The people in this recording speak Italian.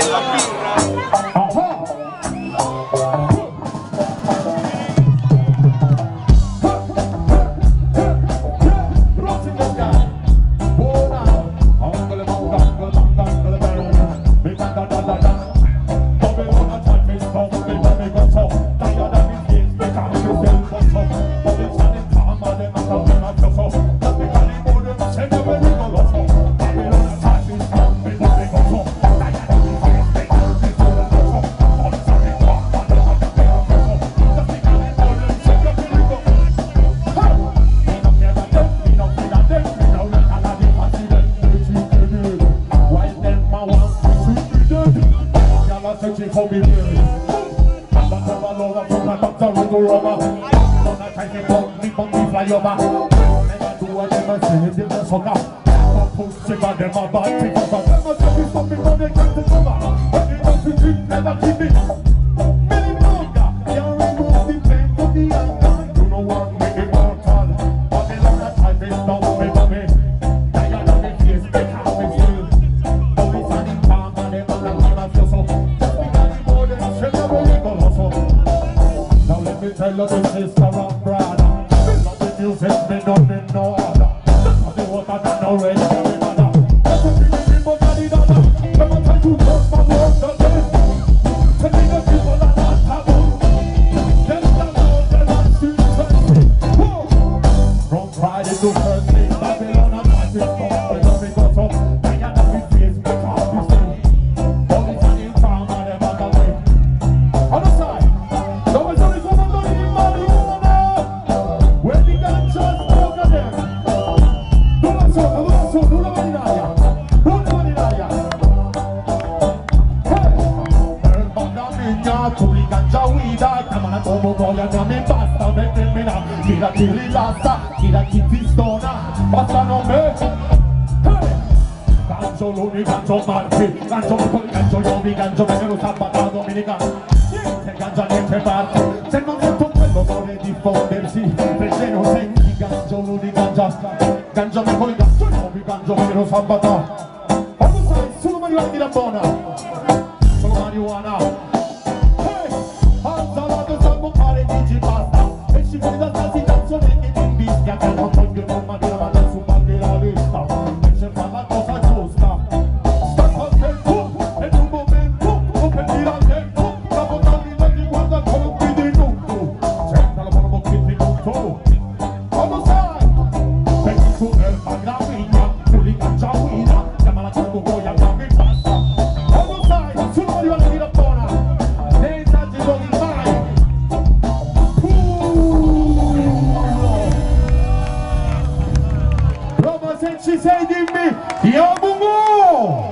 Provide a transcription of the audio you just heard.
en la pirra. she come in here. That have a lover from a doctor with a rubber. Don't I to bump me, bump me, fly over. Never do I never say, they just suck up. But pussy, but them a bad thing. But them a tell me something, but they can't cover. But they don't think never keep it. love the sister and brother. Me love the music, me nothing no other. Tell me what I done already. Chiamala come vogliono, mi basta, me femmina. Tira chi rilassa, chi ti stona. Bastano me. Hey! Gancio luni, gancio marchi, gancio poi gancio iovi, gancio venero sabato domenica. Niente gancio niente parte, se non detto quello vuole diffondersi, perché non senti gancio luni, gancio gancio poi gancio iovi, gancio venero sabato. Quando sai, solo marijuana di Rabbona, solo marijuana. seçilseydim mi? Ya bu mu?